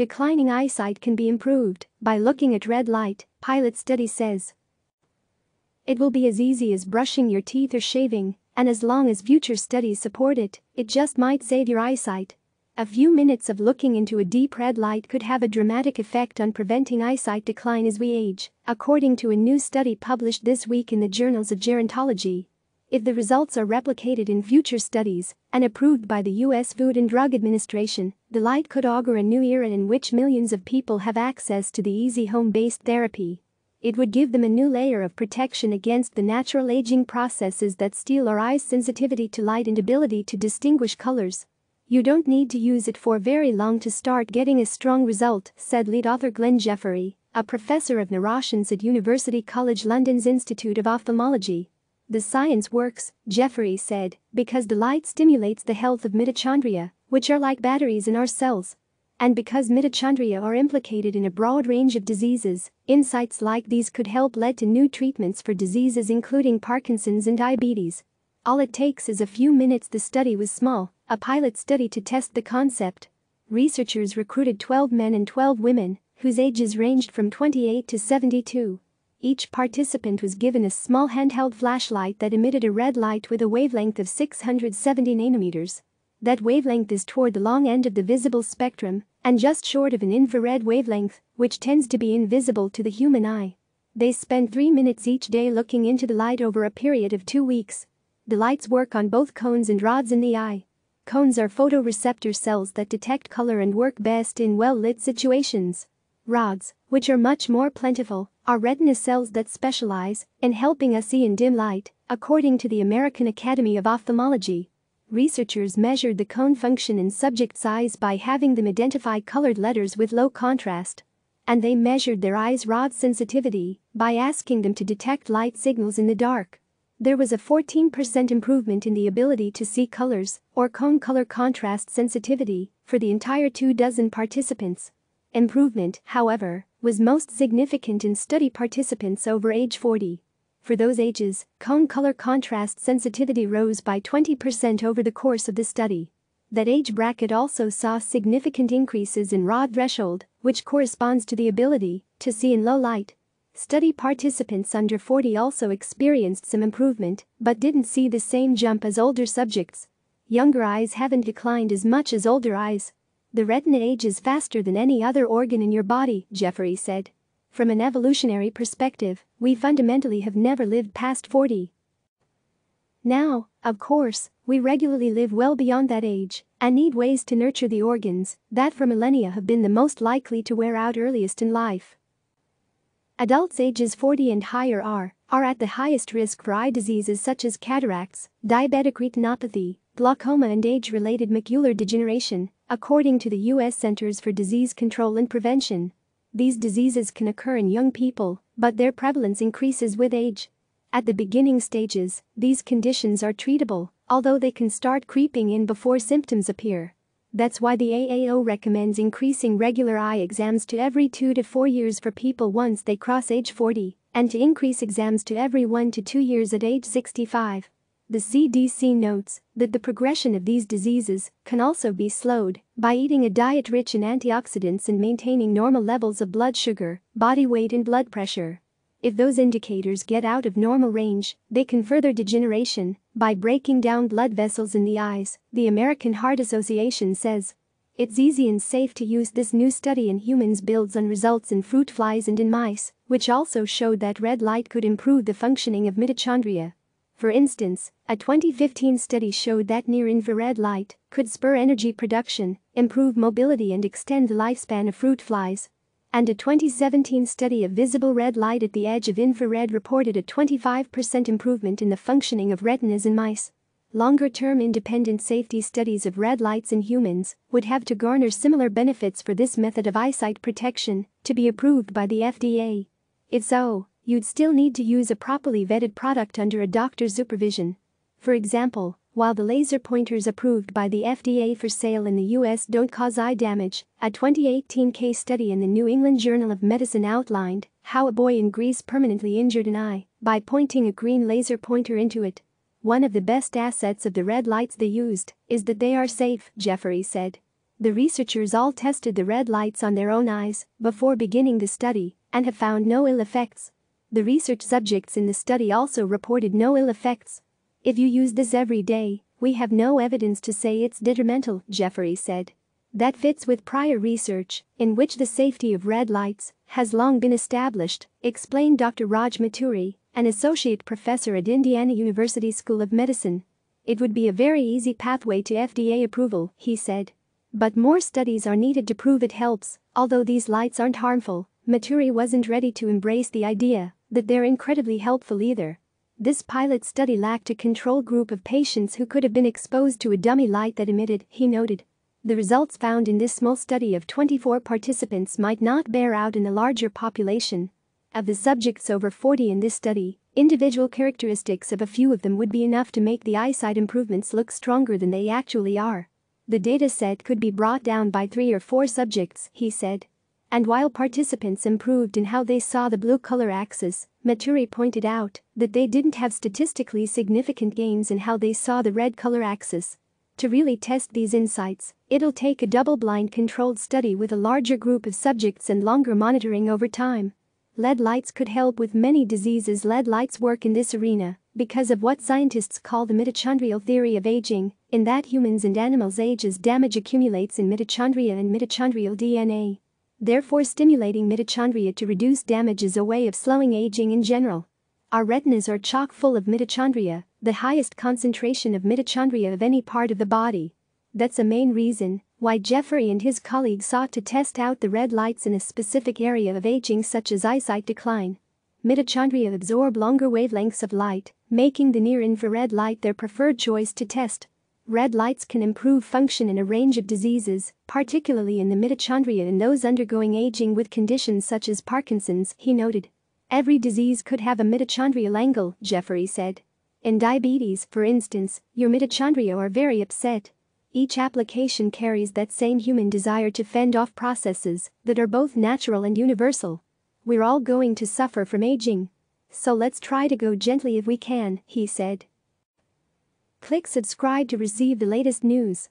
declining eyesight can be improved by looking at red light, pilot study says. It will be as easy as brushing your teeth or shaving, and as long as future studies support it, it just might save your eyesight. A few minutes of looking into a deep red light could have a dramatic effect on preventing eyesight decline as we age, according to a new study published this week in the Journals of Gerontology. If the results are replicated in future studies and approved by the U.S. Food and Drug Administration, the light could augur a new era in which millions of people have access to the easy home based therapy. It would give them a new layer of protection against the natural aging processes that steal our eyes' sensitivity to light and ability to distinguish colors. You don't need to use it for very long to start getting a strong result, said lead author Glen Jeffery, a professor of neuroscience at University College London's Institute of Ophthalmology. The science works, Jeffery said, because the light stimulates the health of mitochondria, which are like batteries in our cells. And because mitochondria are implicated in a broad range of diseases, insights like these could help lead to new treatments for diseases including Parkinson's and diabetes. All it takes is a few minutes. The study was small, a pilot study to test the concept. Researchers recruited 12 men and 12 women, whose ages ranged from 28 to 72. Each participant was given a small handheld flashlight that emitted a red light with a wavelength of 670 nanometers. That wavelength is toward the long end of the visible spectrum and just short of an infrared wavelength, which tends to be invisible to the human eye. They spend three minutes each day looking into the light over a period of two weeks. The lights work on both cones and rods in the eye. Cones are photoreceptor cells that detect color and work best in well lit situations. Rods, which are much more plentiful, are retina cells that specialize in helping us see in dim light, according to the American Academy of Ophthalmology. Researchers measured the cone function in subject size by having them identify colored letters with low contrast. And they measured their eyes' rod sensitivity by asking them to detect light signals in the dark. There was a 14% improvement in the ability to see colors, or cone color contrast sensitivity, for the entire two dozen participants. Improvement, however, was most significant in study participants over age 40. For those ages, cone color contrast sensitivity rose by 20% over the course of the study. That age bracket also saw significant increases in rod threshold, which corresponds to the ability to see in low light. Study participants under 40 also experienced some improvement, but didn't see the same jump as older subjects. Younger eyes haven't declined as much as older eyes, the retina ages faster than any other organ in your body, Jeffery said. From an evolutionary perspective, we fundamentally have never lived past 40. Now, of course, we regularly live well beyond that age and need ways to nurture the organs that for millennia have been the most likely to wear out earliest in life. Adults ages 40 and higher are, are at the highest risk for eye diseases such as cataracts, diabetic retinopathy, glaucoma and age-related macular degeneration, according to the U.S. Centers for Disease Control and Prevention. These diseases can occur in young people, but their prevalence increases with age. At the beginning stages, these conditions are treatable, although they can start creeping in before symptoms appear. That's why the AAO recommends increasing regular eye exams to every 2 to 4 years for people once they cross age 40, and to increase exams to every 1 to 2 years at age 65. The CDC notes that the progression of these diseases can also be slowed by eating a diet rich in antioxidants and maintaining normal levels of blood sugar, body weight, and blood pressure. If those indicators get out of normal range, they can further degeneration by breaking down blood vessels in the eyes, the American Heart Association says. It's easy and safe to use this new study in humans builds on results in fruit flies and in mice, which also showed that red light could improve the functioning of mitochondria. For instance, a 2015 study showed that near-infrared light could spur energy production, improve mobility and extend the lifespan of fruit flies. And a 2017 study of visible red light at the edge of infrared reported a 25% improvement in the functioning of retinas in mice. Longer-term independent safety studies of red lights in humans would have to garner similar benefits for this method of eyesight protection to be approved by the FDA. If so, you'd still need to use a properly vetted product under a doctor's supervision. For example, while the laser pointers approved by the FDA for sale in the US don't cause eye damage, a 2018 case study in the New England Journal of Medicine outlined how a boy in Greece permanently injured an eye by pointing a green laser pointer into it. One of the best assets of the red lights they used is that they are safe, Jeffery said. The researchers all tested the red lights on their own eyes before beginning the study and have found no ill effects. The research subjects in the study also reported no ill effects. If you use this every day, we have no evidence to say it's detrimental, Jeffery said. That fits with prior research, in which the safety of red lights has long been established, explained Dr. Raj Maturi, an associate professor at Indiana University School of Medicine. It would be a very easy pathway to FDA approval, he said. But more studies are needed to prove it helps, although these lights aren't harmful. Maturi wasn't ready to embrace the idea that they're incredibly helpful either. This pilot study lacked a control group of patients who could have been exposed to a dummy light that emitted, he noted. The results found in this small study of 24 participants might not bear out in a larger population. Of the subjects over 40 in this study, individual characteristics of a few of them would be enough to make the eyesight improvements look stronger than they actually are. The data set could be brought down by three or four subjects, he said. And while participants improved in how they saw the blue color axis, Maturi pointed out that they didn't have statistically significant gains in how they saw the red color axis. To really test these insights, it'll take a double-blind controlled study with a larger group of subjects and longer monitoring over time. LED lights could help with many diseases LED lights work in this arena because of what scientists call the mitochondrial theory of aging, in that humans and animals age as damage accumulates in mitochondria and mitochondrial DNA. Therefore stimulating mitochondria to reduce damage is a way of slowing aging in general. Our retinas are chock full of mitochondria, the highest concentration of mitochondria of any part of the body. That's a main reason why Jeffery and his colleagues sought to test out the red lights in a specific area of aging such as eyesight decline. Mitochondria absorb longer wavelengths of light, making the near-infrared light their preferred choice to test. Red lights can improve function in a range of diseases, particularly in the mitochondria in those undergoing aging with conditions such as Parkinson's, he noted. Every disease could have a mitochondrial angle, Jeffery said. In diabetes, for instance, your mitochondria are very upset. Each application carries that same human desire to fend off processes that are both natural and universal. We're all going to suffer from aging. So let's try to go gently if we can, he said. Click subscribe to receive the latest news.